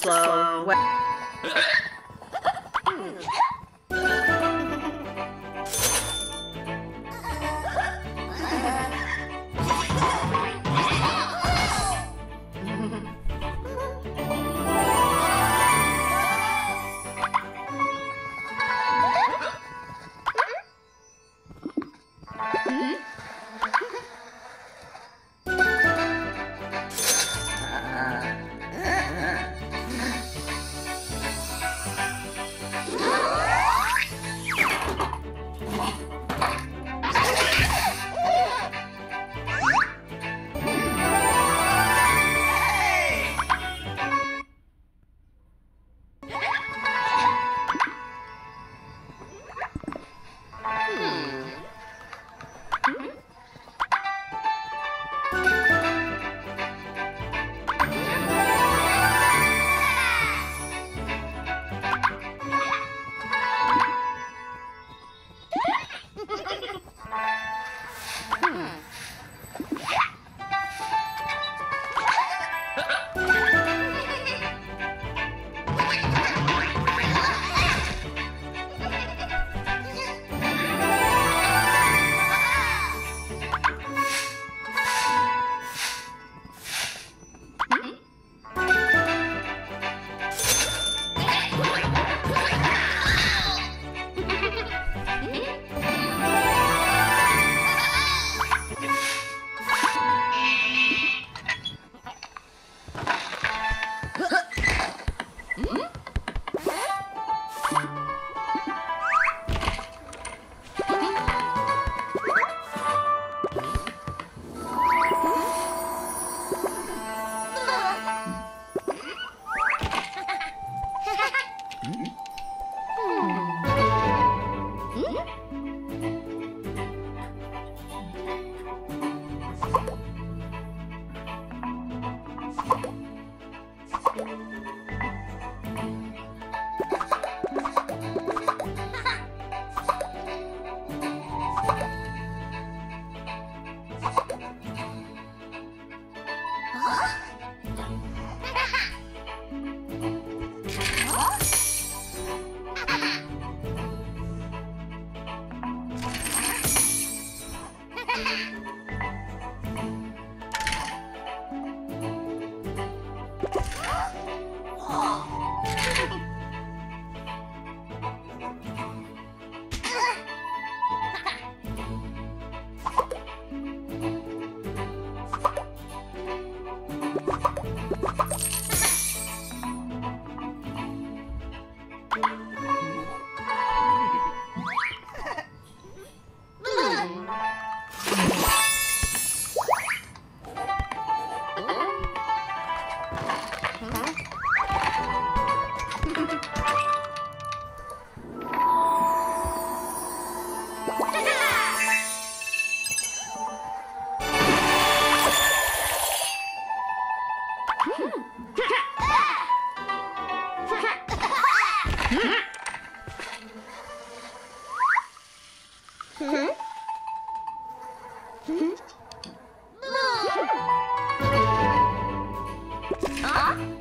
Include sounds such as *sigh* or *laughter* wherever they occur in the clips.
Slow. Slow. *laughs* *laughs* Huh?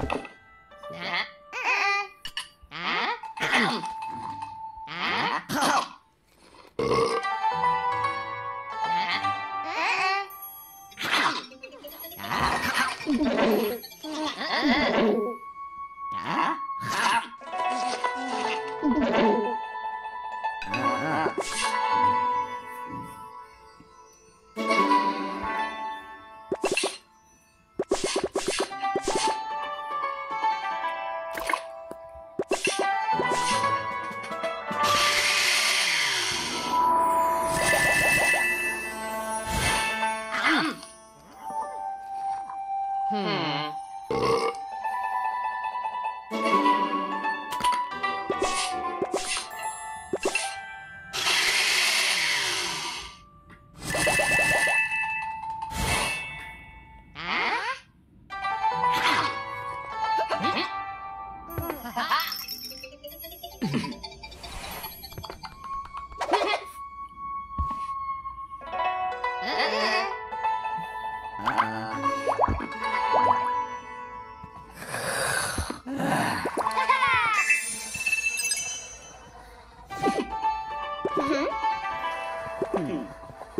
you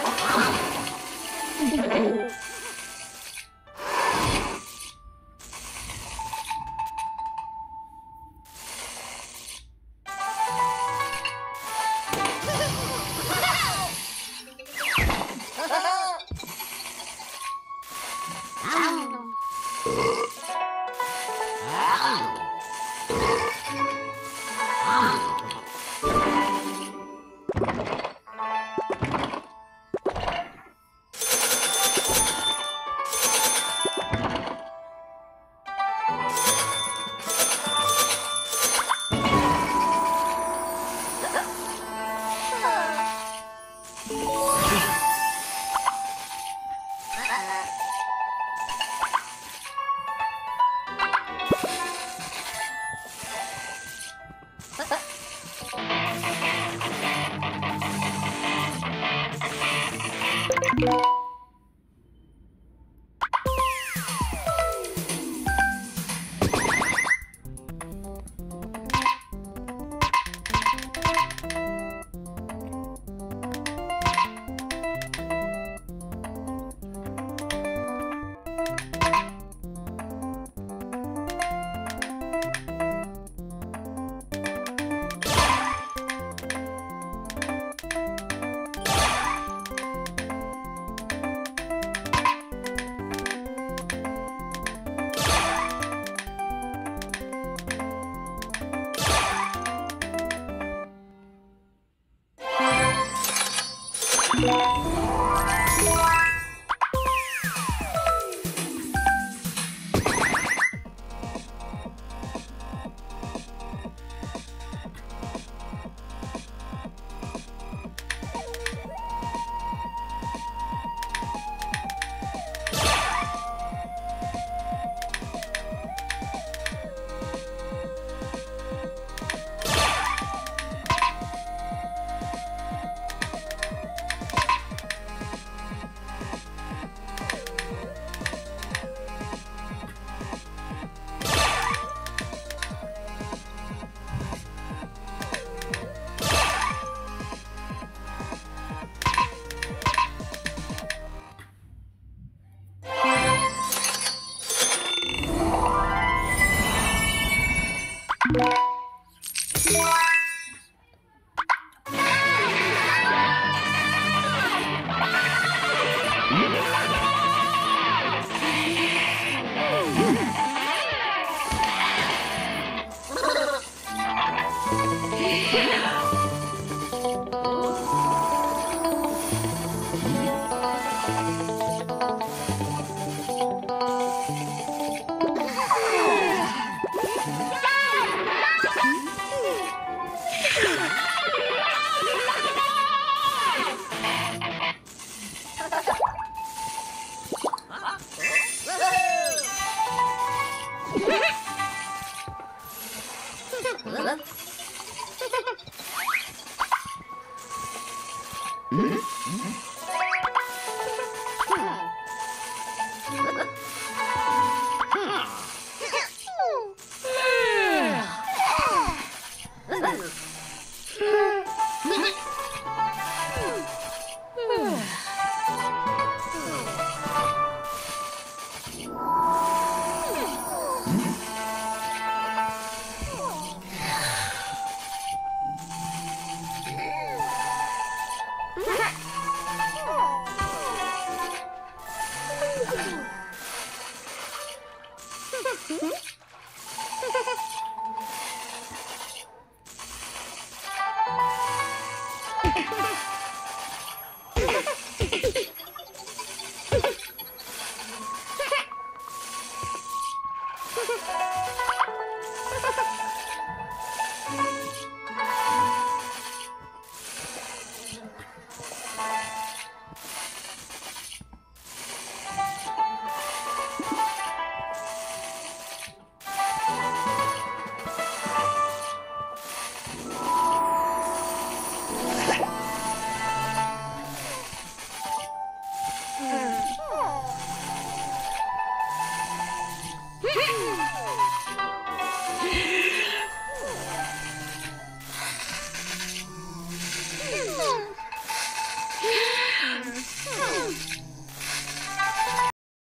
Yeah.